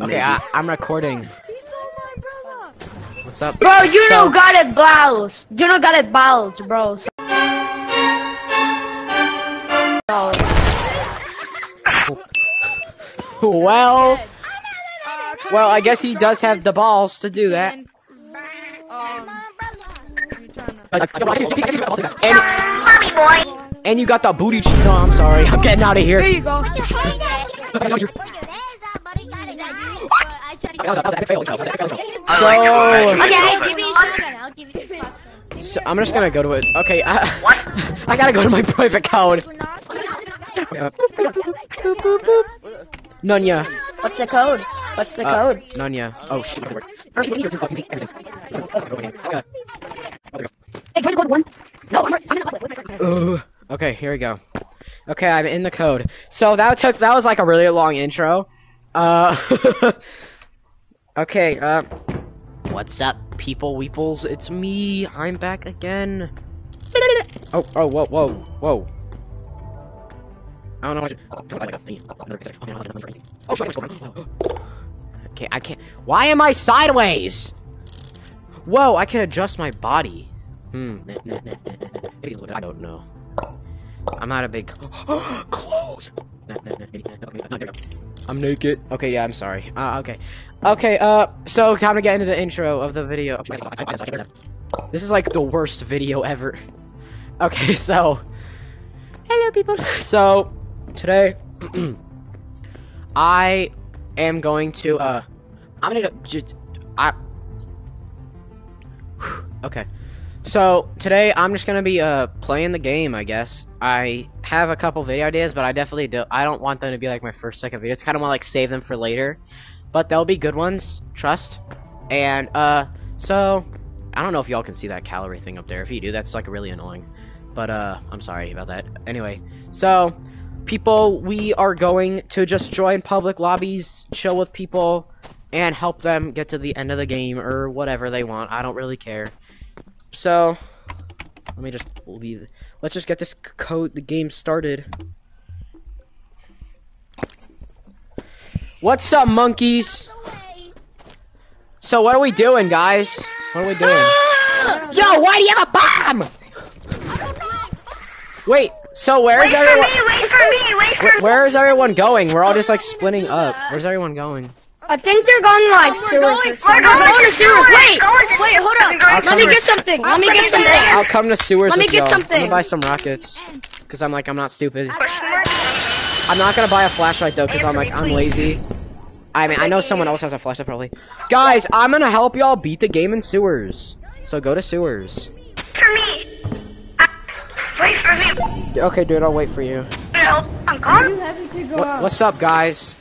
Okay, I, I'm recording. What's up? Bro, you So- don't got it balls. You don't got it balls, bro. So- well, oh. well, I guess he does have the balls to do that. Um. And, and you got the booty. ch- No, I'm sorry. I'm getting out of There here. you go. So, Okay, I'll give you a shotgun. I'll give you a so I'm just gonna go to it. Okay, I, I gotta go to my private code. Nunya. What's the code? What's the Uh, code? Nunya. Oh shit. Hey, try to code one. No, I'm, I'm in the Ugh. Okay, here we go. Okay, I'm in the code. So that took that was like a really long intro. Uh Okay, uh What's up, people weeples? It's me. I'm back again. Oh, oh, whoa, whoa, whoa. I don't know what oh, like a thingy. Oh, shit, what's going on? Okay, I can't. Why am I sideways? Whoa, I can adjust my body. Hmm. I don't know. I'm not a big clothes. I'm naked. Okay, yeah, I'm sorry. Uh, okay, okay. Uh, so time to get into the intro of the video. This is like the worst video ever. Okay, so hello, people. So today, I am going to. Uh, I'm gonna just. I. Okay. So today I'm just gonna be uh playing the game, I guess. I have a couple video ideas, but I definitely do. I don't want them to be like my first, second video. It's kind of want like save them for later, but they'll be good ones. Trust. And uh, so I don't know if y'all can see that calorie thing up there. If you do, that's like really annoying. But uh, I'm sorry about that. Anyway, so people, we are going to just join public lobbies, chill with people, and help them get to the end of the game or whatever they want. I don't really care. So, let me just leave. Let's just get this code, the game started. What's up, monkeys? So, what are we doing, guys? What are we doing? Ah! Yo, why do you have a bomb? Wait, so where's everyone? Wait for me, wait for Wh- where is everyone going? We're all just like splitting up. Where's everyone going? I think they're going like sewers or We're something. going Going to to sewers. sewers. Wait, wait, hold up. I'll Let me get something. Let me get something. I'll come to sewers Let me with get y'all. I'm something. gonna buy some rockets. Cause I'm like, I'm not stupid. I'm not gonna buy a flashlight though, cause I'm like, I'm lazy. I mean, I know someone else has a flashlight probably. Guys, I'm gonna help y'all beat the game in sewers. So go to sewers. for me. Uh, Wait for me. Okay, dude, I'll wait for you. No, I'm gone. What, what's up, guys?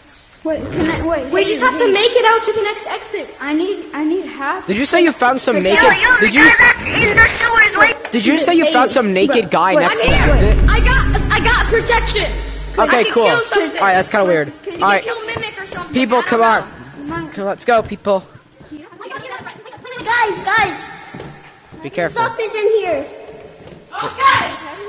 Wait, can I, wait. We just have to make it out to the next exit. I need, I need half. Did you say you found some naked? Yo, yo, Did you? guy s- that's in the sewers, wait. Did you say you found some naked guy next to the exit? I got, I got protection. Okay, cool. kill All something. right, that's kind of weird. All right, Kill mimic or something. people, I don't come on. Let's go, people. Guys, guys, Be careful. stuff is in here. All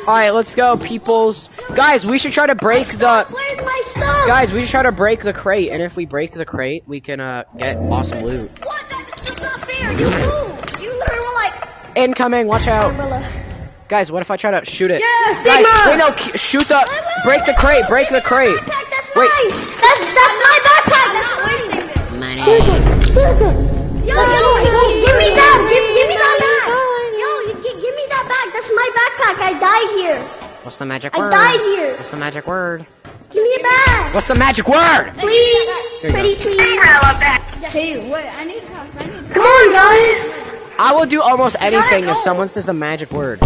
right, let's go, peoples. Guys, we should try to break the. Where's my stuff? Guys, we should try to break the crate, and if we break the crate, we can uh get awesome loot. What? That's just not fair. You move. You literally were like, Incoming! Watch out, Umbrella. guys. What if I try to shoot it? Yeah, Guys, Sigma! wait, no, shoot the. Break the crate! Break the crate! that's Wait. mine. That's that's my backpack. That's mine. Money. Yo, yo, yo, give me that. Give me that my backpack. I died here. What's the magic word? I died here. What's the magic word? Give me it back. What's the magic word? Please. Here you Pretty go. please. Umbrella. Hey, wait, I need half. I need. Come on, guys. I will do almost anything if someone says the magic word.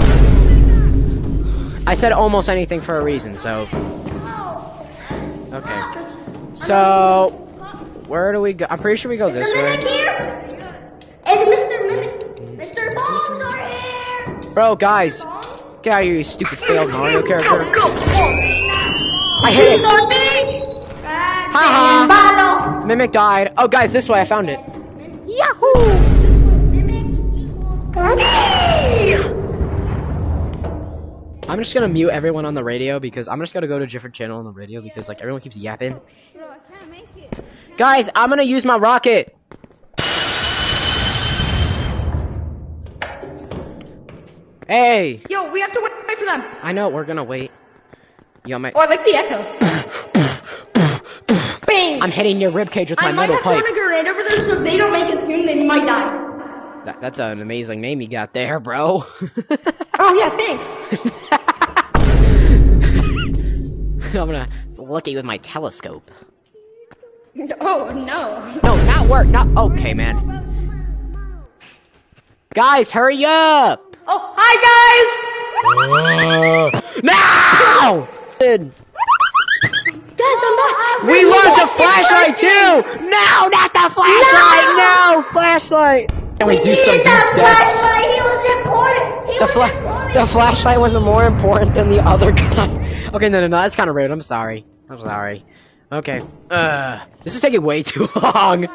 I said almost anything for a reason, so. Oh. Okay. Ah, so, where do we go? I'm pretty sure we go this Mimic way. here. Is Mr. Mimic? Mr. Bombs are here. Bro, guys, get out of here, you stupid failed Mario character. Go, go. I hit it. Haha. Bottle. Mimic died. Oh, guys, this way. I found it. Yahoo! I'm just gonna mute everyone on the radio because I'm just gonna go to a different channel on the radio because like everyone keeps yapping. Bro, I can't make it. Guys, I'm gonna use my rocket. Hey, Yo, we have to wait, wait for them. I know we're gonna wait. Yo, my, Oh, I like the echo. Bang! I'm hitting your rib cage with my metal pipe. I might have thrown a grenade over there, so if they don't make it soon, they might die. That, that's an amazing name you got there, bro. Oh yeah, thanks. I'm gonna look at you with my telescope. Oh no. No, not work. Not okay, man. Guys, hurry up! Oh, hi guys. No! Dude, Guys, I'm back. We lost the flashlight too! No, not the flashlight! No, flashlight! Can we do some deep That dive? flashlight, he was important. He The was fla- important. the flashlight was more important than the other guy. Okay, no, no, no, that's kind of rude. I'm sorry. I'm sorry. Okay. Uh, this is taking way too long.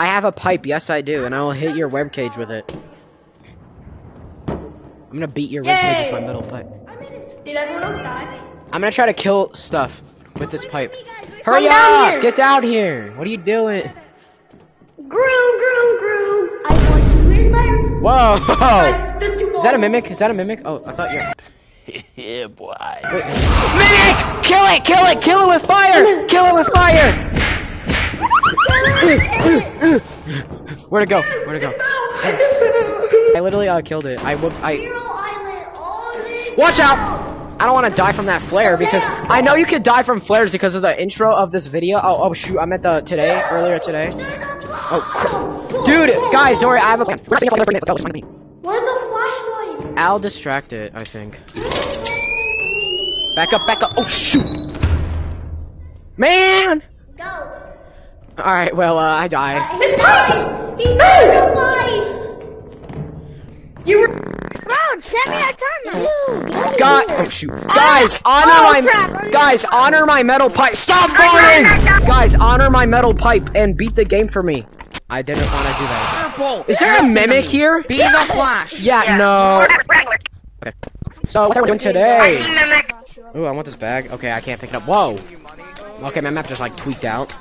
I have a pipe. Yes, I do, and I will hit your web cage with it. I'm gonna beat your web cage with my Yay! metal pipe. Did everyone else die? I'm gonna try to kill stuff with this pipe. Hurry Come down up! here. Get down here! What are you doing? Groom, groom, groom. I want you in my room. Whoa! Guys, Is that a mimic? Is that a mimic? Oh, I thought you're. yeah, boy. Mimic! Kill it! Kill it! Kill it with fire! Kill it with fire! Where'd it go? Where'd it go? I literally uh, killed it. I whoop. I. Zero Island all day. Watch out! I don't want to die from that flare because I know you could die from flares because of the intro of this video. Oh, oh shoot! I meant the today earlier today. Oh, crap. dude, guys, don't worry. I have a plan. We're not staying up for like 30 minutes. Let's go. Let's find the thing. Where's the flashlight? I'll distract it. I think. Back up! Back up! Oh shoot! Man! Go. All right. Well, uh, I died. His pipe. He moved twice. You were. Bro, send me that time. God, oh shoot, guys, honor my, guys, honor my metal pipe. Stop farting, guys, honor my metal pipe and beat the game for me. I didn't want to do that. Purple. Is there a mimic here? Be the Flash. Yeah, no. Okay. So what's everyone doing I see today? Mimic. Ooh, I want this bag. Okay, I can't pick it up. Whoa. Okay, my map just like tweaked out.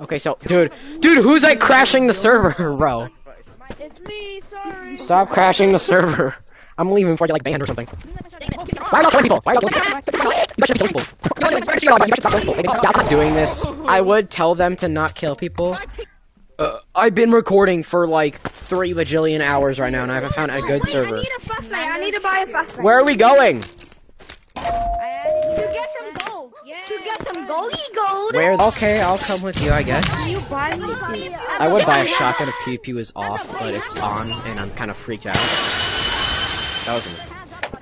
Okay, so, dude, dude, who's like crashing the server, bro? It's me, sorry. Stop crashing the server. I'm leaving before I get like banned or something. Why are you killing people? Why are you killing people? You guys should be killing people. You should stop killing people. I'm not doing this. I would tell them to not kill people. Uh, I've been recording for like three bajillion hours right now, and I haven't found a good server. I need a flashlight. I need to buy a flashlight. Where are we going? To get some gold. Yeah. To get some goldy gold. Where? Okay, I'll come with you, I guess. You buy me. I would buy a shotgun if PvP was off, but it's on, and I'm kind of freaked out. That was a mistake.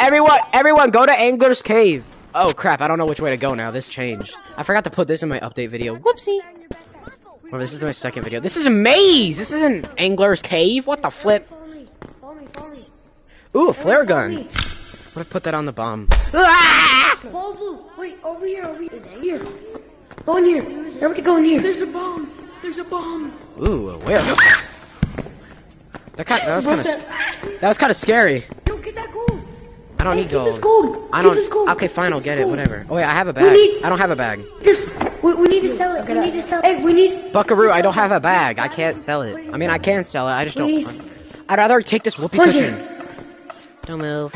Everyone, everyone, go to Angler's Cave. Oh crap! I don't know which way to go now. This changed. I forgot to put this in my update video. Whoopsie. Well, this is my second video. This is a maze. This isn't Angler's Cave. What the flip? Follow me, follow me. Ooh, a flare gun. What if I put that on the bomb? Ah! Paul Blue. Wait, over here, over here. Here. Go in here. Everybody go in here. There's a bomb. There's a bomb. Ooh, where? That, kind, that was kind of that was kind of scary. Yo, get that gold. I don't need Get this gold. gold. I Get this don't. gold. Okay, fine. I'll Get get it. gold. Whatever. Oh wait, I have a bag. need- I don't have a bag. This. We, we need to sell it. We need to sell it. Hey, we need. Buckaroo, I don't have a bag. I can't sell it. I mean, I can sell it. I just don't. I'd rather take this whoopee cushion. Don't move.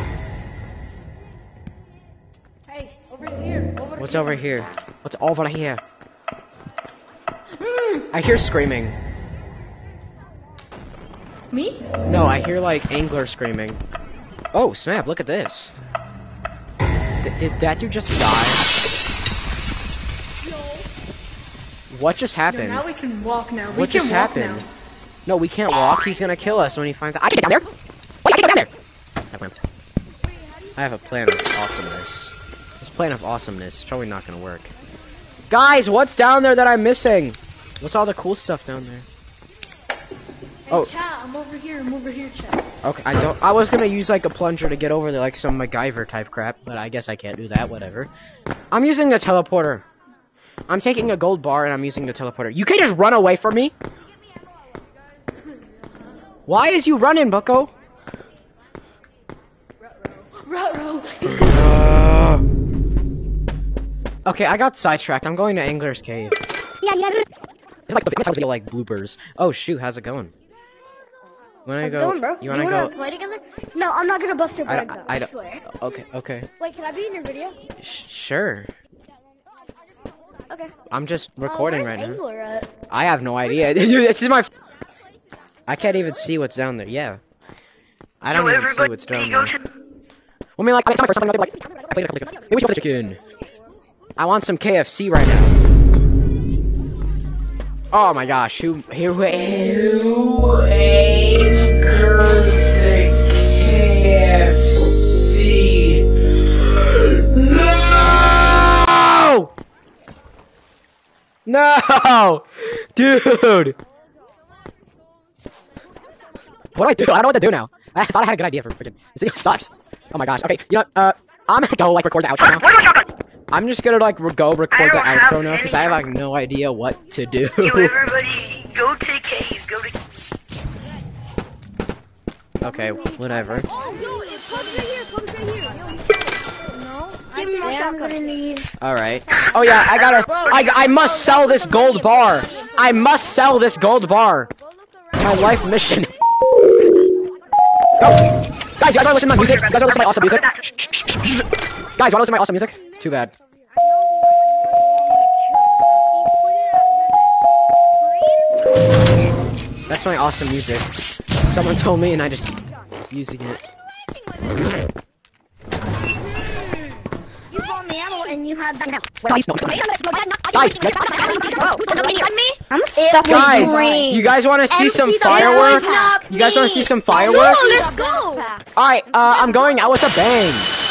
What's over here? What's over here? I hear screaming. Me? No, I hear like angler screaming. Oh snap! Look at this. Th- did that dude just die? What just happened? Now we can walk now. We What just happened? now. No, we can't walk. He's gonna kill us when he finds out. I can get down there. Wait, I can get down there. I have a plan. I have a plan of awesomeness. Plan of awesomeness probably not gonna work. Guys, what's down there that I'm missing? What's all the cool stuff down there? Hey, Oh. chat, I'm over here. I'm over here, chat. Okay, I don't. I was gonna use like a plunger to get over there, like some MacGyver type crap, but I guess I can't do that. Whatever. I'm using the teleporter. I'm taking a gold bar and I'm using the teleporter. You can't just run away from me. Why is you running, Bucko? Ruh-roh. He's Uh, okay, I got sidetracked. I'm going to Angler's Cave. Yeah, yeah. It's like the famous video, like bloopers. Oh shoot, how's it going? You wanna How's go? going, bro? You wanna go? play together? No, I'm not gonna bust your I bread don't. though. I I, don't. swear. Okay. Okay. Wait, can I be in your video? Sh- sure. Okay. I'm just recording uh, right where's now. Angler at? I have no idea. Dude, this is my. I can't even see what's down there. Yeah. I don't Yo, even see what's down go there. to Well, I mean, like, it's my first time. Like, I played a couple days ago. Maybe we should go for the chicken. I want some KFC right now. Oh my gosh, who who who anchored the KFC? No! No! Dude! What do I do? I don't know what to do now. I thought I had a good idea for freaking. This video sucks. Oh my gosh. Okay, you know, uh, I'm gonna go like record the outro now. Where's my shotgun? I'm just gonna like re- go record the don't outro now because I have like no idea what to do. Yo, everybody, go to cave. Go to. okay, whatever. Oh, yo, it Pug's right here. Pug's right here. No, Give me my I'm gonna need. All right. Oh yeah, I gotta. I I must sell this gold bar. I must sell this gold bar. Go look around. My life mission. Go. Guys, you guys wanna listen to my music? You guys wanna listen to my awesome music? Shh, shh. Guys, wanna listen to my awesome music? Too bad. That's my awesome music. Someone told me and I just using it. You bought me ammo and you had that. Guys, no. Guys, guys, I'm stuck guys, you guys want to see some fireworks? You guys want to see some fireworks? let's go. All right, uh, I'm going out with a bang.